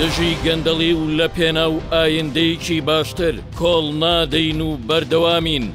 دژی گەندەڵی و لە پێناو ئایندەیەکی باشتر کۆڵ نادەین و بەردەوامین